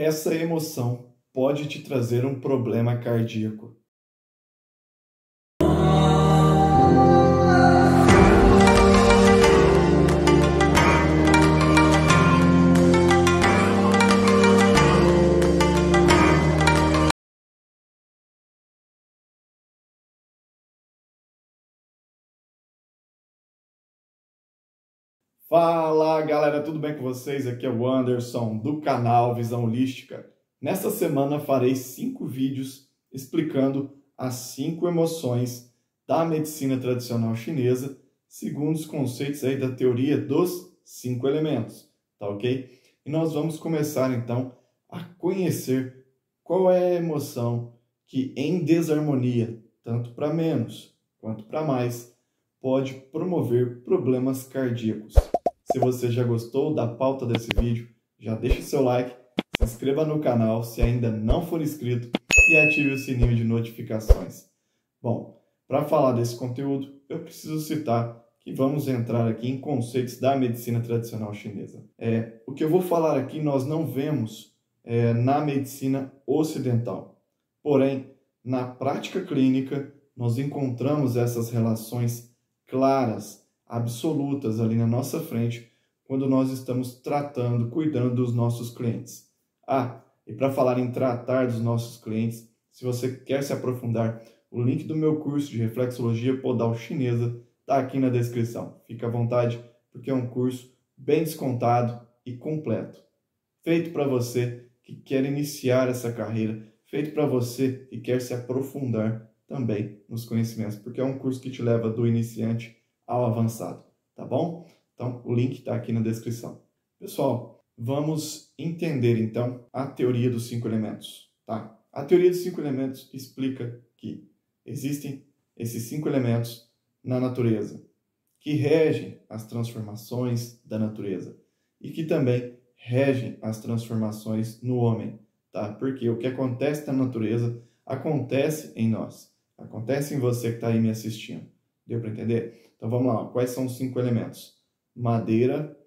Essa emoção pode te trazer um problema cardíaco. Fala galera, tudo bem com vocês? Aqui é o Anderson do canal Visão Holística. Nesta semana farei cinco vídeos explicando as cinco emoções da medicina tradicional chinesa, segundo os conceitos aí da teoria dos cinco elementos, tá ok? E nós vamos começar então a conhecer qual é a emoção que em desarmonia, tanto para menos quanto para mais, pode promover problemas cardíacos. Se você já gostou da pauta desse vídeo, já deixe seu like, se inscreva no canal se ainda não for inscrito e ative o sininho de notificações. Bom, para falar desse conteúdo, eu preciso citar que vamos entrar aqui em conceitos da medicina tradicional chinesa. É, o que eu vou falar aqui nós não vemos é, na medicina ocidental. Porém, na prática clínica, nós encontramos essas relações claras absolutas ali na nossa frente quando nós estamos tratando, cuidando dos nossos clientes. Ah, e para falar em tratar dos nossos clientes, se você quer se aprofundar, o link do meu curso de reflexologia podal chinesa está aqui na descrição. Fique à vontade, porque é um curso bem descontado e completo. Feito para você que quer iniciar essa carreira, feito para você que quer se aprofundar também nos conhecimentos, porque é um curso que te leva do iniciante ao avançado, tá bom? Então, o link está aqui na descrição. Pessoal, vamos entender então a teoria dos cinco elementos, tá? A teoria dos cinco elementos explica que existem esses cinco elementos na natureza que regem as transformações da natureza e que também regem as transformações no homem, tá? Porque o que acontece na natureza acontece em nós, acontece em você que está aí me assistindo. Deu para entender? Então vamos lá, quais são os cinco elementos? Madeira,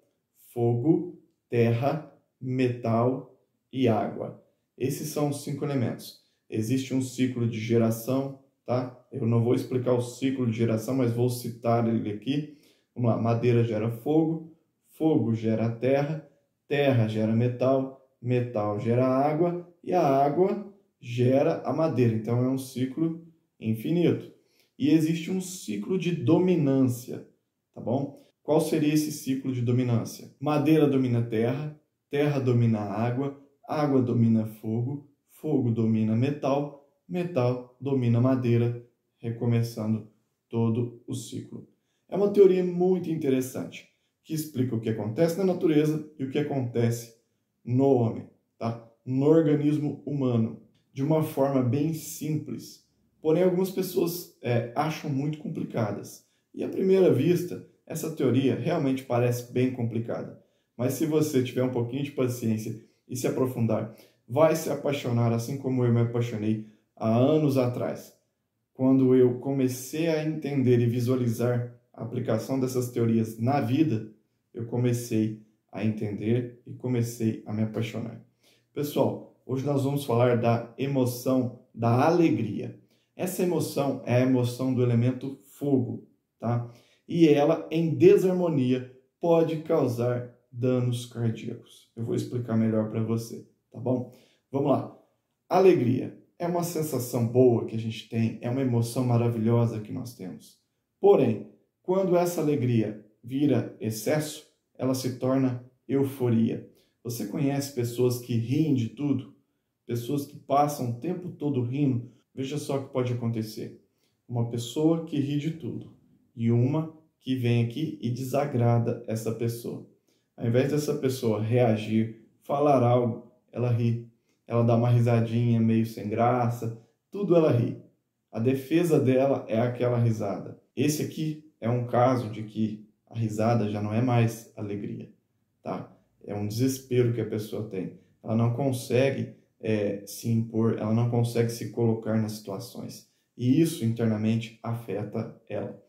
fogo, terra, metal e água. Esses são os cinco elementos. Existe um ciclo de geração, tá? Eu não vou explicar o ciclo de geração, mas vou citar ele aqui. Vamos lá, madeira gera fogo, fogo gera terra, terra gera metal, metal gera água e a água gera a madeira. Então é um ciclo infinito e existe um ciclo de dominância, tá bom? Qual seria esse ciclo de dominância? Madeira domina terra, terra domina água, água domina fogo, fogo domina metal, metal domina madeira, recomeçando todo o ciclo. É uma teoria muito interessante que explica o que acontece na natureza e o que acontece no homem, tá? No organismo humano, de uma forma bem simples porém algumas pessoas é, acham muito complicadas. E à primeira vista, essa teoria realmente parece bem complicada. Mas se você tiver um pouquinho de paciência e se aprofundar, vai se apaixonar assim como eu me apaixonei há anos atrás. Quando eu comecei a entender e visualizar a aplicação dessas teorias na vida, eu comecei a entender e comecei a me apaixonar. Pessoal, hoje nós vamos falar da emoção da alegria. Essa emoção é a emoção do elemento fogo, tá? E ela, em desarmonia, pode causar danos cardíacos. Eu vou explicar melhor para você, tá bom? Vamos lá. Alegria é uma sensação boa que a gente tem, é uma emoção maravilhosa que nós temos. Porém, quando essa alegria vira excesso, ela se torna euforia. Você conhece pessoas que riem de tudo? Pessoas que passam o tempo todo rindo Veja só o que pode acontecer. Uma pessoa que ri de tudo e uma que vem aqui e desagrada essa pessoa. Ao invés dessa pessoa reagir, falar algo, ela ri. Ela dá uma risadinha meio sem graça, tudo ela ri. A defesa dela é aquela risada. Esse aqui é um caso de que a risada já não é mais alegria, tá? É um desespero que a pessoa tem. Ela não consegue é, se impor, ela não consegue se colocar nas situações. E isso internamente afeta ela.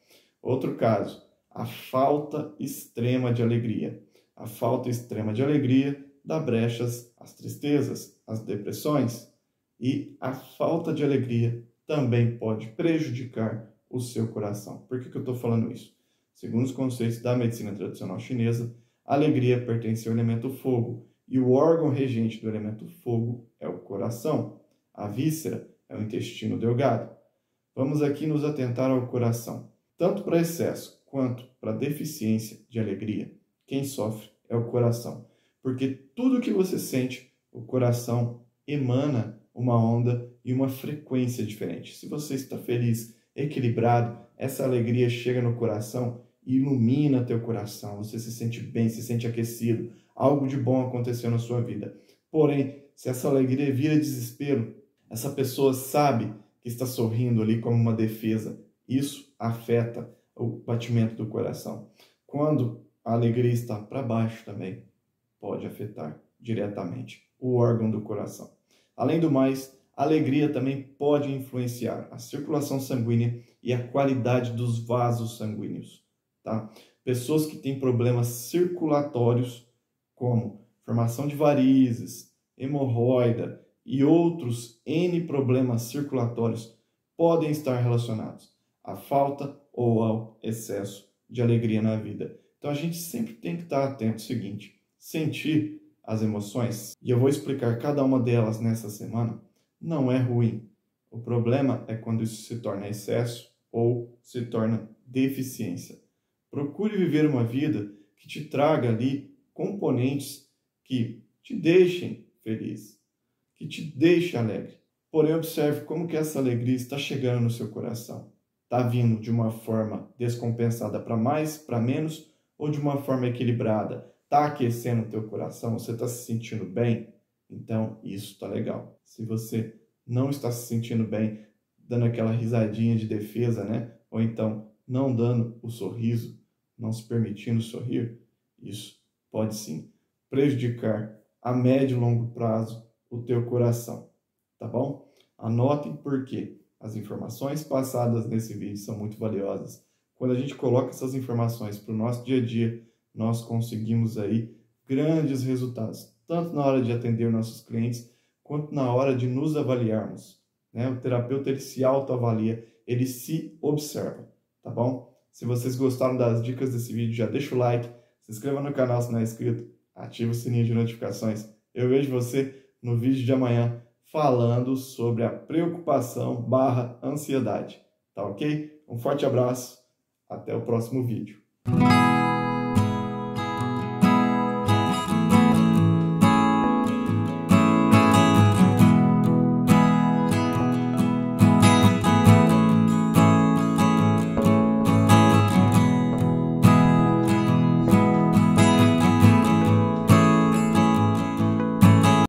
Outro caso, a falta extrema de alegria. A falta extrema de alegria dá brechas às tristezas, às depressões e a falta de alegria também pode prejudicar o seu coração. Por que, que eu estou falando isso? Segundo os conceitos da medicina tradicional chinesa, a alegria pertence ao elemento fogo e o órgão regente do elemento fogo é o coração. A víscera é o intestino delgado. Vamos aqui nos atentar ao coração. Tanto para excesso quanto para deficiência de alegria, quem sofre é o coração. Porque tudo que você sente, o coração emana uma onda e uma frequência diferente. Se você está feliz, equilibrado, essa alegria chega no coração e ilumina teu coração. Você se sente bem, se sente aquecido. Algo de bom aconteceu na sua vida. Porém, se essa alegria vira desespero, essa pessoa sabe que está sorrindo ali como uma defesa. Isso afeta o batimento do coração. Quando a alegria está para baixo também, pode afetar diretamente o órgão do coração. Além do mais, a alegria também pode influenciar a circulação sanguínea e a qualidade dos vasos sanguíneos. Tá? Pessoas que têm problemas circulatórios, como formação de varizes, hemorroida e outros N problemas circulatórios, podem estar relacionados à falta ou ao excesso de alegria na vida. Então a gente sempre tem que estar atento ao seguinte: sentir as emoções, e eu vou explicar cada uma delas nessa semana, não é ruim. O problema é quando isso se torna excesso ou se torna deficiência. Procure viver uma vida que te traga ali componentes que te deixem feliz, que te deixem alegre. Porém, observe como que essa alegria está chegando no seu coração. Está vindo de uma forma descompensada para mais, para menos, ou de uma forma equilibrada? Está aquecendo o teu coração? Você está se sentindo bem? Então, isso está legal. Se você não está se sentindo bem, dando aquela risadinha de defesa, né? Ou então não dando o sorriso, não se permitindo sorrir, isso pode sim prejudicar a médio e longo prazo o teu coração, tá bom? Anotem porque as informações passadas nesse vídeo são muito valiosas. Quando a gente coloca essas informações para o nosso dia a dia, nós conseguimos aí grandes resultados, tanto na hora de atender nossos clientes, quanto na hora de nos avaliarmos. Né? O terapeuta ele se autoavalia, ele se observa, tá bom? Se vocês gostaram das dicas desse vídeo, já deixa o like, se inscreva no canal se não é inscrito, ativa o sininho de notificações. Eu vejo você no vídeo de amanhã falando sobre a preocupação barra ansiedade, tá ok? Um forte abraço, até o próximo vídeo.